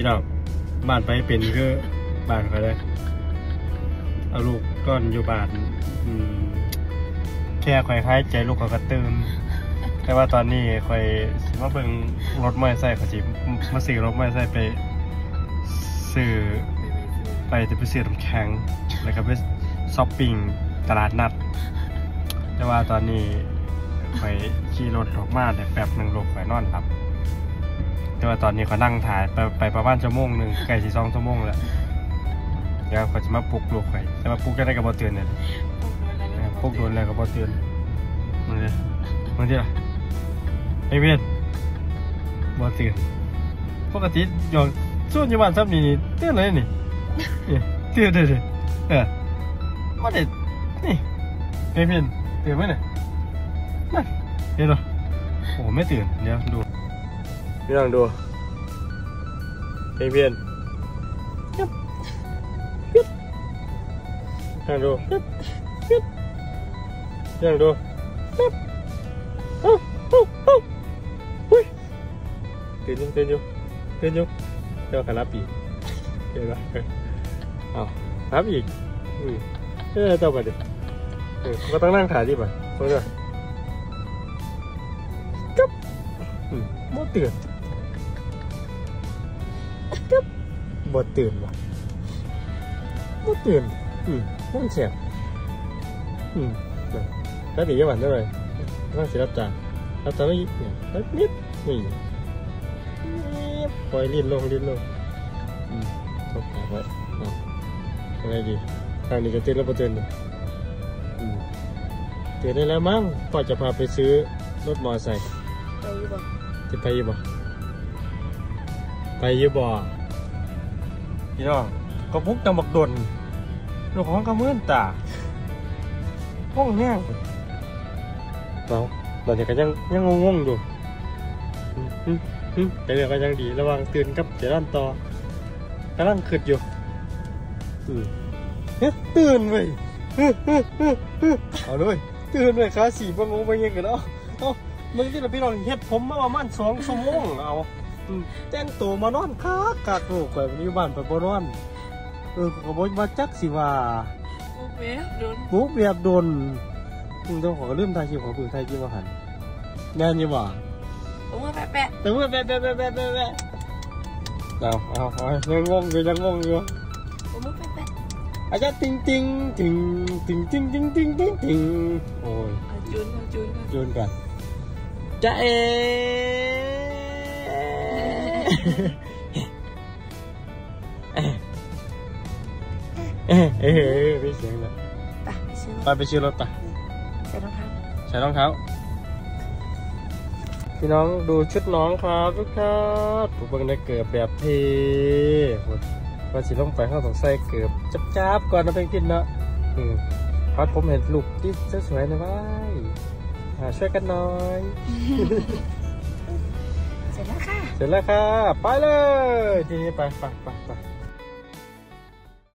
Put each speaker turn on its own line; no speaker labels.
พี่น้องบ้านไปเป็นคือบ้านใครเลยเอาลูกก้อนอยู่บ้านแค่คอยให้ใจลูกเขาก็ตื่นแต่ว่าตอนนี้คอยสิมาเบิ่งรถมอเตอร์ไซค์เขาสิมาซื้อรถมอเตอร์ไซค์ไปซื้อไปจะไปซื้อน้ำแข็งแล้วก็ไปช้อปปิ้งตลาดนัด แต่ว่าตอนนี้คอยขี่รถออกมาแต่แป๊บหนึ่งลูกคอยนอนหลับ แต่ว่าตอนนี้เขานั่งถ่ายไปไปประมาณชั่วโมงหนึ่งใกล้สี่สองชั่วโมงแล้วเดี๋ยวเขาจะมาปลุกลูกไปแต่มาปลุกจะได้กับบอเตือนเนี่ยปลุกโดนแล้วกับบอเตือนมึงเนี่ยมึงที่ละไอเวียนบอเตือนปกติอยองส่วนยี่บ้านซ้ำนี่นี่เตือนเลยนี่นี่เตือนเลยเลยเออมาเด็ดนี่ไอเวียนเตือนไหมเนี่ยนั่นเห็นหรอโอ้ไม่ตื่นเดี๋ยวดู พี่ลองดูเพลงเพียนยับยับลองดูยับยับลองดูยับเอ้าเอ้าเอ้าเฮ้ยเต้นอยู่เต้นอยู่เต้นอยู่เดี๋ยวขารับอีกเห็นปะเอารับอีกอืมเออต่อไปดิเออก็ต้องนั่งถ่ายดิป่ะเพื่อนจับอืมโมเตือน บ่ตื่นว่ะบ่ตื่น อืมนั่นเสียบอืมนั่นแล้วดีจังหวัดได้เลยนั่งสิรับจ้างรับจ้างไม่เนี่ยรับนิดนี่นิดปล่อยลิ้นลงลิ้นลงอืมตบปากไว้เอาอะไรดีทางนี้ก็ตื่นแล้วบ่ตื่นเลยอืมตื่นได้แล้วมั้งพ่อจะพาไปซื้อรถมอเตอร์ไซค์
ไปอยู่บ่
จะไปอยี่บ่ไปอยี่บ่ พี่น้องก็พุกตะบักดนลูกของกระเมื่อนตาห้องแห้งเราตอนนี้ก็ยังยังงงๆอยู่แต่เรื่องก็ยังดีระวังตื่นกับเดี๋ยวนั่นต่อกำลังขึ้นอยู่เฮ้ยตื่นเว้ยเอาเลยตื่นเลยขาสีบงงไปยังกันเนาะเอ้ามึงที่เราพี่น้องเฮ็ดผมมาประมาณสองชั่วโมงเอา แต่งตัวมานอนคักคักลูกข่อยอยู่บ้านไปบ่นอนเออก็บ่มาจักสิว่า
โอ้เว้ยโดน
บุกแบบโดนมึงต้องขอลืมถ่ายคลิปขอพึ่งถ่ายคลิปว่าหันแม่นอยู่บ่
โอ้มาแปะแปะ
แต่ว่าแบะแบะแบะแบะแบะแบะเอาเอาเอายังงงอยู่ยังงงอยู่
โอ้มาแปะแปะ
อาจารย์ติงติงติงติงติงติงติงติงติงโอ้ย
เอาจูนเอาจูนเอา
โยนกันจะเอ เอ๊ะเอ๊ะเอ๊ะไม่เสียงแล้ว
ไปไปซื้อ
ไปไปชื่อรถไป
ใส่รองเท้า
ใส่รองเท้าพี่น้องดูชุดน้องครับทุกท่านผมเบิ่งได้เกือบแบบเทว่าสิลงไปเข้าต้องใส่เกือบจับๆก่อนนะเพิ่งกินเนาะอืมพัดผมเห็นลูกที่สวยๆนะว้ายอ่าช่วยกันหน่อย
เสร็จแล้วค่ะ
เสร็จแล้วครับ ไปเลย ทีนี้ไปไปไปไป